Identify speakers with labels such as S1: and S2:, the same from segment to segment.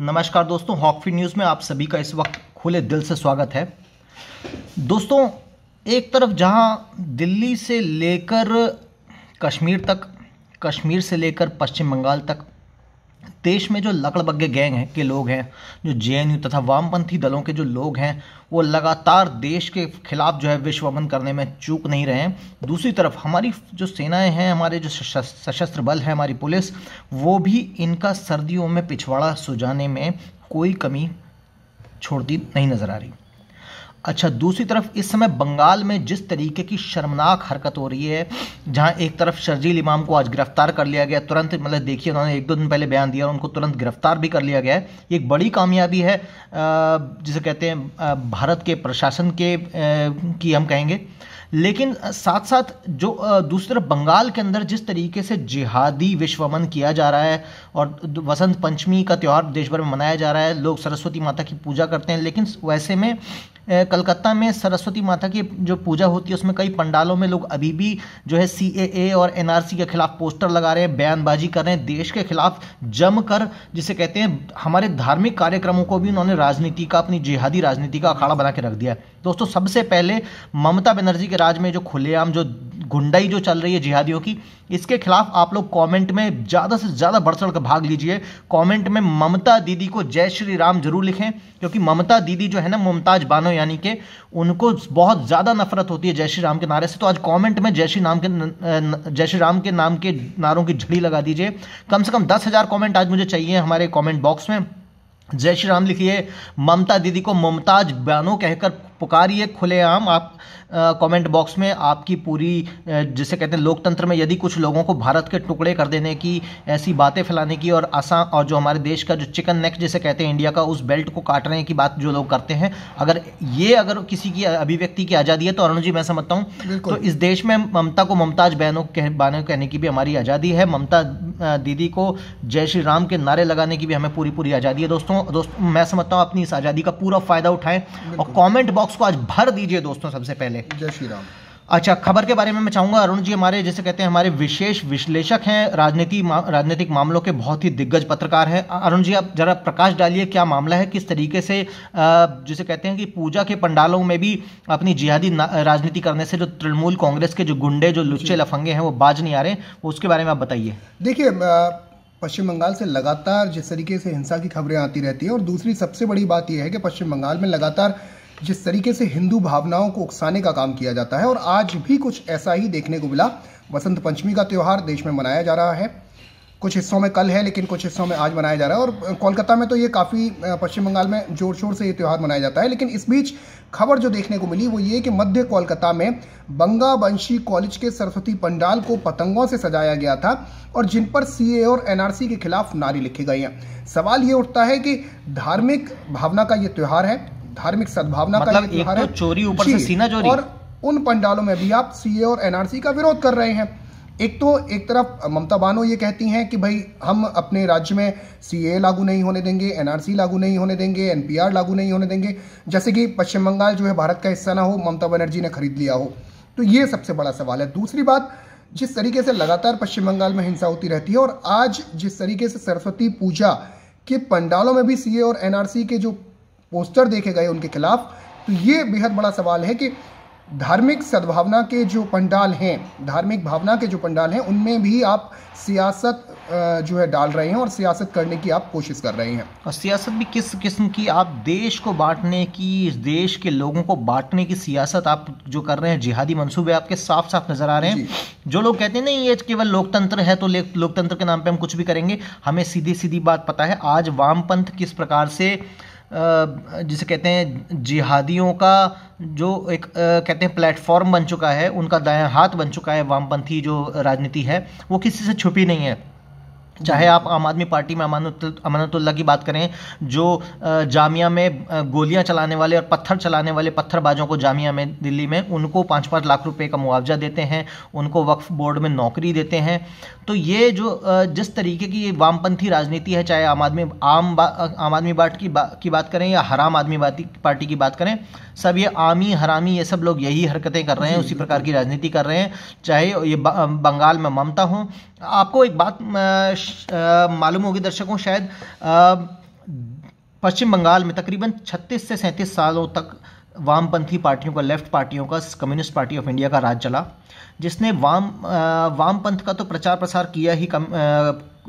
S1: नमस्कार दोस्तों हॉकफी न्यूज़ में आप सभी का इस वक्त खुले दिल से स्वागत है। दोस्तों, एक तरफ़ जहाँ दिल्ली से लेकर कश्मीर तक, कश्मीर से लेकर पश्चिम बंगाल तक देश में जो लकड़बग्गे गैंग हैं, के लोग हैं, जो जेएनयू तथा वामपंथी दलों के जो लोग हैं, वो लगातार देश के खिलाफ जो है विश्वमन करने में चूक नहीं रहे हैं। दूसरी तरफ़, हमारी जो सेनाएँ हैं, हमारे जो सशस्त्र बल है, हमारी पुलिस, वो भी इनका सर्दियों में पिछवाड़ा सुझाने में कोई कमी छोड़ती नहीं नज़र आ रही। अच्छा दूसरी तरफ़ इस समय बंगाल में जिस तरीके की शर्मनाक हरकत हो रही है, जहाँ एक तरफ़ शर्जील इमाम को आज गिरफ़्तार कर लिया गया, तुरंत मतलब देखिए उन्होंने एक दो दिन पहले बयान दिया और उनको तुरंत गिरफ़्तार भी कर लिया गया है। एक बड़ी कामयाबी है जिसे कहते हैं भारत के प्रशासन के की हम कहेंगे। लेकिन साथ साथ जो दूसरी बंगाल के अंदर जिस तरीके से जिहादी विश्वमन किया जा रहा है और वसंत पंचमी का त्यौहार देश भर में मनाया जा रहा है, लोग सरस्वती माता की पूजा करते हैं, लेकिन वैसे में कलकत्ता में सरस्वती माता की जो पूजा होती है, उसमें कई पंडालों में लोग अभी भी जो है सीएए और एनआरसी के खिलाफ पोस्टर लगा रहे हैं, बयानबाजी कर रहे हैं, देश के खिलाफ जम कर जिसे कहते हैं, हमारे धार्मिक कार्यक्रमों को भी उन्होंने राजनीति का, अपनी जिहादी राजनीति का अखाड़ा बना के रख दिया है। दोस्तों, सबसे पहले ममता बनर्जी के राज में जो खुलेआम, जो गुंडाई जो चल रही है जिहादियों की, इसके खिलाफ आप लोग कमेंट में ज़्यादा से ज़्यादा बढ़ चढ़ कर भाग लीजिए। कमेंट में ममता दीदी को जय श्री राम ज़रूर लिखें, क्योंकि ममता दीदी जो है ना, मुमताज़ बानो यानी कि, उनको बहुत ज़्यादा नफरत होती है जय श्री राम के नारे से। तो आज कॉमेंट में जय श्री राम के जय श्री राम के नाम के नारों की झड़ी लगा दीजिए। कम से कम दस हज़ार कॉमेंट आज मुझे चाहिए हमारे कॉमेंट बॉक्स में। जय श्री राम लिखिए, ममता दीदी को मुमताज़ बानो कहकर पुकारिए खुलेआम आप कमेंट बॉक्स में आपकी पूरी जिसे कहते हैं लोकतंत्र में यदि कुछ लोगों को भारत के टुकड़े कर देने की ऐसी बातें फैलाने की और आसाम और जो हमारे देश का जो चिकन नेक जिसे कहते हैं इंडिया का उस बेल्ट को काटने की बात जो लोग करते हैं अगर ये अगर किसी की अभिव्यक्ति की आज़ादी है तो अरुण जी मैं समझता हूँ तो इस देश में ममता को ममताज बहनों कह बानो कहने की भी हमारी आज़ादी है ममता दीदी को जय श्री राम के नारे लगाने की भी हमें पूरी पूरी आज़ादी है दोस्तों दोस्तों मैं समझता हूँ अपनी इस आज़ादी का पूरा फ़ायदा उठाएँ और कॉमेंट बॉक्स को आज भर दीजिए दोस्तों सबसे पहले।
S2: जय श्री राम।
S1: अच्छा खबर के बारे में मैं चाहूँगा अरुण जी हमारे जैसे कहते हैं हमारे विशेष विश्लेषक हैं राजनीति मा, राजनीतिक मामलों के बहुत ही दिग्गज पत्रकार हैं। अरुण जी आप जरा प्रकाश डालिए क्या मामला है किस तरीके से जिसे कहते हैं कि पूजा के पंडालों में भी अपनी जिहादी राजनीति करने से जो तृणमूल कांग्रेस के जो गुंडे जो लुच्चे लफंगे हैं वो बाज नहीं आ रहे उसके बारे में आप बताइए।
S2: देखिए पश्चिम बंगाल से लगातार जिस तरीके से हिंसा की खबरें आती रहती है और दूसरी सबसे बड़ी बात यह है कि पश्चिम बंगाल में लगातार जिस तरीके से हिंदू भावनाओं को उकसाने का काम किया जाता है और आज भी कुछ ऐसा ही देखने को मिला। वसंत पंचमी का त्यौहार देश में मनाया जा रहा है। कुछ हिस्सों में कल है, लेकिन कुछ हिस्सों में आज मनाया जा रहा है। और कोलकाता में तो ये काफ़ी पश्चिम बंगाल में ज़ोर शोर से ये त्यौहार मनाया जाता है। लेकिन इस बीच खबर जो देखने को मिली वो ये कि मध्य कोलकाता में बंगा बंशी कॉलेज के सरस्वती पंडाल को पतंगों से सजाया गया था और जिन पर सीए और एनआरसी के खिलाफ नारी लिखी गई हैं। सवाल ये उठता है कि धार्मिक भावना का ये त्यौहार है? धार्मिक सद्भावना
S1: मतलब का एक तो चोरी ऊपर से सीना चोरी।
S2: और उन पंडालों में भी आप सीए और एनआरसी का विरोध कर रहे हैं। एक तो एक तरफ़ ममता बानो ये कहती हैं कि भाई हम अपने राज्य में सीए लागू नहीं होने देंगे एनआरसी लागू नहीं होने देंगे एनपीआर लागू नहीं होने देंगे। जैसे कि पश्चिम बंगाल जो है भारत का हिस्सा ना हो ममता बनर्जी ने खरीद लिया हो। तो ये सबसे बड़ा सवाल है। दूसरी बात जिस तरीके से लगातार पश्चिम बंगाल में हिंसा होती रहती है और आज जिस तरीके से सरस्वती पूजा के पंडालों में भी सीए और एनआरसी के जो पोस्टर देखे गए उनके खिलाफ। तो ये बेहद बड़ा सवाल है कि धार्मिक सद्भावना के जो पंडाल हैं धार्मिक भावना के जो पंडाल हैं उनमें भी आप सियासत जो है डाल रहे हैं और सियासत करने की आप कोशिश कर रहे हैं।
S1: और सियासत भी किस किस्म की? आप देश को बांटने की देश के लोगों को बांटने की सियासत आप जो कर रहे हैं जिहादी मंसूबे आपके साफ़ साफ़ नज़र आ रहे हैं। जो। लोग कहते हैं नहीं ये केवल लोकतंत्र है तो लोकतंत्र के नाम पर हम कुछ भी करेंगे। हमें सीधी सीधी बात पता है आज वामपंथ किस प्रकार से जिसे कहते हैं जिहादियों का जो एक कहते हैं प्लेटफॉर्म बन चुका है, उनका दायां हाथ बन चुका है वामपंथी जो राजनीति है, वो किसी से छुपी नहीं है। चाहे आप आम आदमी पार्टी में अमानतुल्ला की बात करें जो जामिया में गोलियाँ चलाने वाले और पत्थर चलाने वाले पत्थरबाजों को जामिया में दिल्ली में उनको पाँच पाँच लाख रुपए का मुआवजा देते हैं उनको वक्फ बोर्ड में नौकरी देते हैं। तो ये जो जिस तरीके की वामपंथी राजनीति है चाहे आम आदमी आम आम आदमी पार्टी की, बा, की बात करें या हराम आदमी पार्टी की बात करें सब ये आमी हरामी ये सब लोग यही हरकतें कर रहे हैं उसी प्रकार की राजनीति कर रहे हैं। चाहे ये बंगाल में ममता हो आपको एक बात मालूम होगी दर्शकों, शायद पश्चिम बंगाल में तकरीबन 36 से 37 सालों तक वामपंथी पार्टियों का, लेफ़्ट पार्टियों का, कम्युनिस्ट पार्टी ऑफ़ इंडिया का राज चला, जिसने वाम वामपंथ का तो प्रचार प्रसार किया ही कम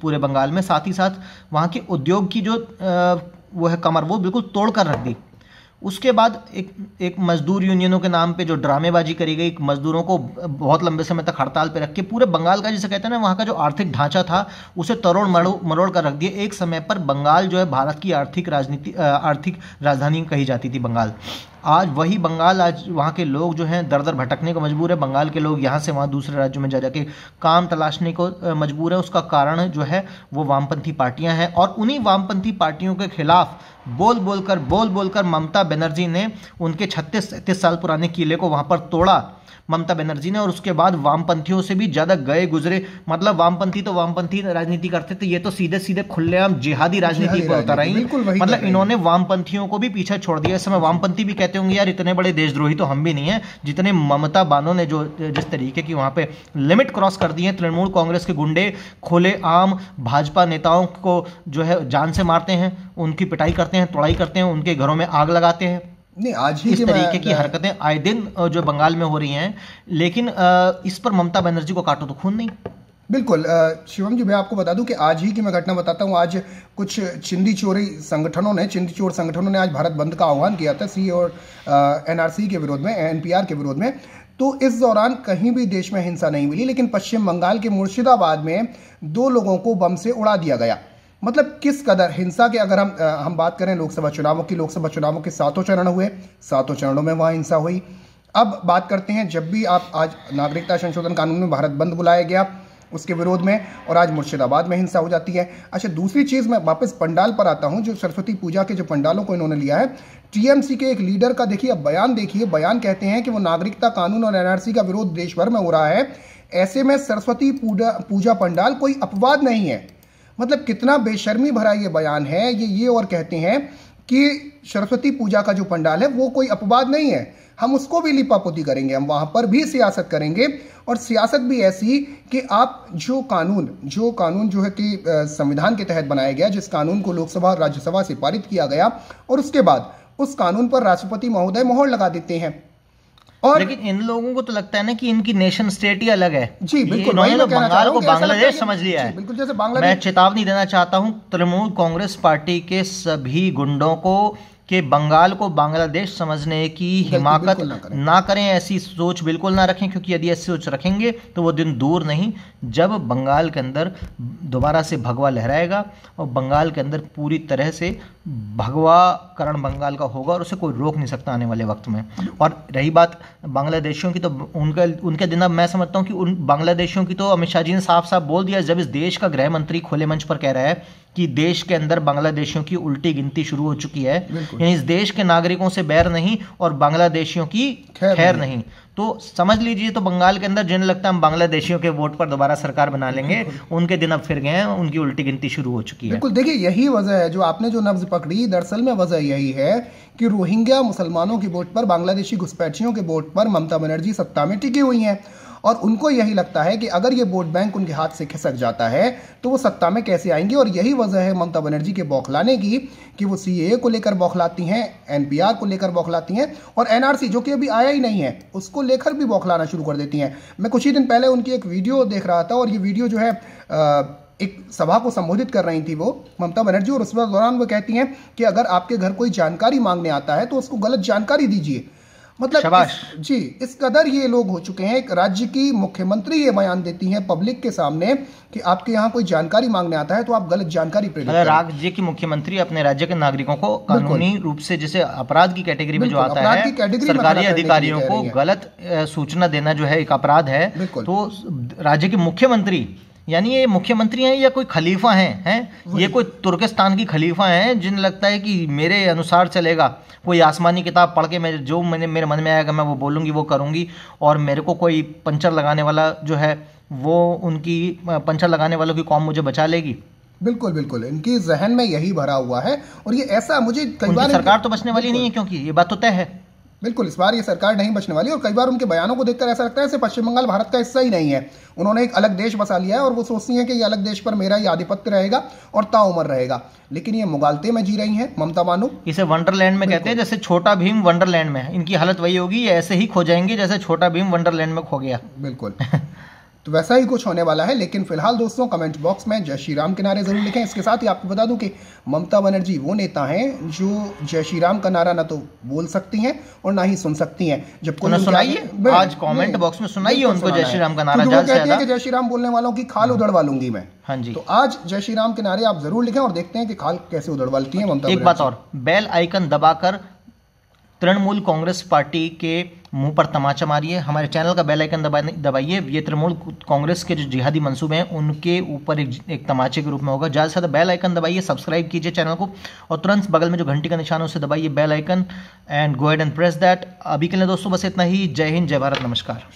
S1: पूरे बंगाल में, साथ ही साथ वहाँ के उद्योग की जो वो है कमर, वो बिल्कुल तोड़ कर रख दी। उसके बाद एक एक मजदूर यूनियनों के नाम पे जो ड्रामेबाजी करी गई, मजदूरों को बहुत लंबे समय तक हड़ताल पे रख के पूरे बंगाल का, जिसे कहते हैं ना, वहाँ का जो आर्थिक ढांचा था, उसे तरोड़ मरोड़ मरोड़ कर रख दिया। एक समय पर बंगाल जो है, भारत की आर्थिक राजनीति आर्थिक राजधानी कही जाती थी बंगाल। आज वही बंगाल, आज वहाँ के लोग जो हैं दर दर भटकने को मजबूर है। बंगाल के लोग यहाँ से वहाँ दूसरे राज्यों में जा जाके काम तलाशने को मजबूर है। उसका कारण जो है, वो वामपंथी पार्टियाँ हैं। और उन्हीं वामपंथी पार्टियों के खिलाफ बोल बोलकर बोल बोलकर ममता बनर्जी ने उनके छत्तीस, सैंतीस साल पुराने किले को वहाँ पर तोड़ा। ममता बनर्जी ने और उसके बाद वामपंथियों से भी ज़्यादा गए गुजरे। मतलब वामपंथी तो वामपंथी राजनीति करते थे ये तो सीधे सीधे खुलेआम जिहादी राजनीति पर उतर आई मतलब इन्होंने वामपंथियों को भी पीछे छोड़ दिया। इस समय वामपंथी भी कहते होंगे यार इतने बड़े देशद्रोही तो हम भी नहीं है। जितने ममता बानो ने जो जिस तरीके की वहाँ पे लिमिट क्रॉस कर दी है तृणमूल कांग्रेस के गुंडे खुले आम भाजपा नेताओं को जो है जान से मारते हैं उनकी पिटाई करते हैं तोड़ाई करते हैं उनके घरों में आग लगाते हैं।
S2: नहीं आज ही
S1: इस तरीके की हरकतें आए दिन जो बंगाल में हो रही हैं लेकिन इस पर ममता बनर्जी को काटो तो खून नहीं।
S2: बिल्कुल शिवम जी मैं आपको बता दूँ कि आज ही की मैं घटना बताता हूँ। आज कुछ चिंदी चोरी संगठनों ने चिंदी चोर संगठनों ने आज भारत बंद का आह्वान किया था सी और एनआरसी के विरोध में एनपीआर के विरोध में। तो इस दौरान कहीं भी देश में हिंसा नहीं मिली लेकिन पश्चिम बंगाल के मुर्शिदाबाद में दो लोगों को बम से उड़ा दिया गया। मतलब किस कदर? हिंसा के अगर हम आ, हम बात करें लोकसभा चुनावों की लोकसभा चुनावों के सातों चरण हुए। सातों चरणों में वहाँ हिंसा हुई। अब बात करते हैं जब भी आप आज नागरिकता संशोधन कानून में भारत बंद बुलाया गया उसके विरोध में और आज मुर्शिदाबाद में हिंसा हो जाती है। अच्छा दूसरी चीज़ मैं वापस पंडाल पर आता हूँ जो सरस्वती पूजा के जो पंडालों को इन्होंने लिया है। टीएमसी के एक लीडर का देखिए अब बयान देखिए बयान कहते हैं कि वो नागरिकता कानून और एनआरसी का विरोध देश भर में हो रहा है। ऐसे में सरस्वती पूजा पूजा पंडाल कोई अपवाद नहीं है। मतलब कितना बेशर्मी भरा ये बयान है, ये ये और कहते हैं कि सरस्वती पूजा का जो पंडाल है, वो कोई अपवाद नहीं है। हम उसको भी लिपापोती करेंगे, हम वहाँ पर भी सियासत करेंगे। और सियासत भी ऐसी कि आप जो कानून जो कानून जो है कि संविधान के तहत बनाया गया, जिस कानून को लोकसभा और राज्यसभा से पारित किया गया, और उसके बाद उस कानून पर राष्ट्रपति महोदय मोहर लगा देते हैं।
S1: और लेकिन इन लोगों को तो लगता है ना कि इनकी नेशन स्टेट ही अलग है।
S2: जी बिल्कुल
S1: बंगाल को बांग्लादेश समझ लिया है। बिल्कुल जैसे बांग्लादेश मैं चेतावनी देना चाहता हूँ तृणमूल कांग्रेस पार्टी के सभी गुंडों को कि बंगाल को बांग्लादेश समझने की हिमाकत ना करें।, ना करें ऐसी सोच बिल्कुल ना रखें क्योंकि यदि ऐसी सोच रखेंगे तो वो दिन दूर नहीं। जब बंगाल के अंदर दोबारा से भगवा लहराएगा और बंगाल के अंदर पूरी तरह से भगवाकरण बंगाल का होगा और उसे कोई रोक नहीं सकता आने वाले वक्त में। और रही बात बांग्लादेशियों की तो उनका उनके दिन अब मैं समझता हूँ कि उन बांग्लादेशियों की तो अमित शाह जी ने साफ़ साफ़ बोल दिया जब इस देश का गृह मंत्री खुले मंच पर कह रहा है कि देश के अंदर बांग्लादेशियों की उल्टी गिनती शुरू हो चुकी है यानी इस देश के नागरिकों से बैर नहीं और बांग्लादेशियों की खैर नहीं। तो समझ लीजिए तो बंगाल के अंदर जिन्हें लगता है हम बांग्लादेशियों के वोट पर दोबारा सरकार बना लेंगे उनके दिन अब फिर गए हैं उनकी उल्टी गिनती शुरू हो चुकी है।
S2: बिल्कुल देखिए यही वजह है जो आपने जो नब्ज पकड़ी दरअसल में वजह यही है कि रोहिंग्या मुसलमानों के वोट पर बांग्लादेशी घुसपैठियों के वोट पर ममता बनर्जी सत्ता में टिकी हुई हैं। और उनको यही लगता है कि अगर ये वोट बैंक उनके हाथ से खिसक जाता है तो वो सत्ता में कैसे आएँगे? और यही वजह है ममता बनर्जी के बौखलाने की, कि वो सी को लेकर बौखलाती हैं एनपीआर को लेकर बौखलाती हैं, और एनआरसी जो कि अभी आया ही नहीं है, उसको लेकर भी बौखलाना शुरू कर देती हैं। मैं कुछ ही दिन पहले उनकी एक वीडियो देख रहा था, और ये वीडियो जो है एक सभा को संबोधित कर रही थी वो, ममता बनर्जी, और उस दौरान वो कहती हैं कि अगर आपके घर कोई जानकारी मांगने आता है तो उसको गलत जानकारी दीजिए। मतलब इस, जी इस कदर ये लोग हो चुके हैं एक राज्य की मुख्यमंत्री ये बयान देती हैं पब्लिक के सामने कि आपके यहाँ कोई जानकारी मांगने आता है तो आप गलत जानकारी
S1: प्रेरित राज्य की मुख्यमंत्री अपने राज्य के नागरिकों को कानूनी रूप से जैसे अपराध की कैटेगरी में जो आता है सरकारी अधिकारियों को गलत सूचना देना जो है एक अपराध है तो राज्य के मुख्यमंत्री यानी ये मुख्यमंत्री हैं या कोई खलीफा हैं हैं? ये कोई तुर्किस्तान की खलीफा हैं जिन्हें लगता है कि मेरे अनुसार चलेगा। कोई आसमानी किताब पढ़ के मैं जो मैंने मेरे मन में आएगा मैं वो बोलूँगी वो करूँगी। और मेरे को कोई पंचर लगाने वाला जो है वो उनकी पंचर लगाने वालों की कौम मुझे बचा लेगी।
S2: बिल्कुल बिल्कुल। इनकी जहन में यही भरा हुआ है। और ये ऐसा मुझे
S1: कई बार सरकार तो बचने वाली नहीं है क्योंकि ये बात तो तय है।
S2: बिल्कुल इस बार ये सरकार नहीं बचने वाली और कई बार उनके बयानों को देखकर ऐसा लगता है पश्चिम बंगाल भारत का हिस्सा ही नहीं है। उन्होंने एक अलग देश बसा लिया है और वो सोचती हैं कि ये अलग देश पर मेरा ही आधिपत्य रहेगा और ताउमर रहेगा। लेकिन ये मुगालते में जी रही है ममता बानू।
S1: इसे वंडरलैंड में कहते हैं जैसे छोटा भीम वंडरलैंड में है। इनकी हालत वही होगी ये ऐसे ही खो जाएँगे जैसे छोटा भीम वंडरलैंड में खो गया।
S2: बिल्कुल। तो वैसा ही कुछ होने वाला है लेकिन फ़िलहाल दोस्तों कमेंट बॉक्स में जय श्री राम के नारे ज़रूर लिखें। इसके साथ ही आपको बता दूँ कि ममता बनर्जी वो नेता हैं जो जय श्री राम का नारा ना तो बोल सकती हैं और ना ही सुन सकती हैं। जब कोई
S1: सुनाइए। आज कमेंट बॉक्स में सुनाइए उनको जय श्री
S2: है।
S1: राम का नारा
S2: क्योंकि वो कहती हैं कि जय श्री राम बोलने वालों की खाल उधड़वा लूँगी मैं।
S1: हाँ जी।
S2: तो आज जय श्री राम के नारे आप ज़रूर लिखें और देखते हैं कि खाल कैसे उधड़वाती है ममता
S1: एक बात और बेल आइकन दबाकर तृणमूल कांग्रेस पार्टी के मुँह पर तमाचा मारिए। हमारे चैनल का बेल आइकन दबा दबाइए। ये तृणमूल कांग्रेस के जो जिहादी मंसूबे हैं उनके ऊपर एक, एक तमाचे के रूप में होगा। ज़्यादा से ज़्यादा बेल आइकन दबाइए सब्सक्राइब कीजिए चैनल को और तुरंत बगल में जो घंटी का निशान है उसे दबाइए bell icon. And go ahead and press that. अभी के लिए दोस्तों बस इतना ही। जय हिंद जय भारत नमस्कार।